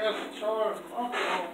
guess so. Uh-oh.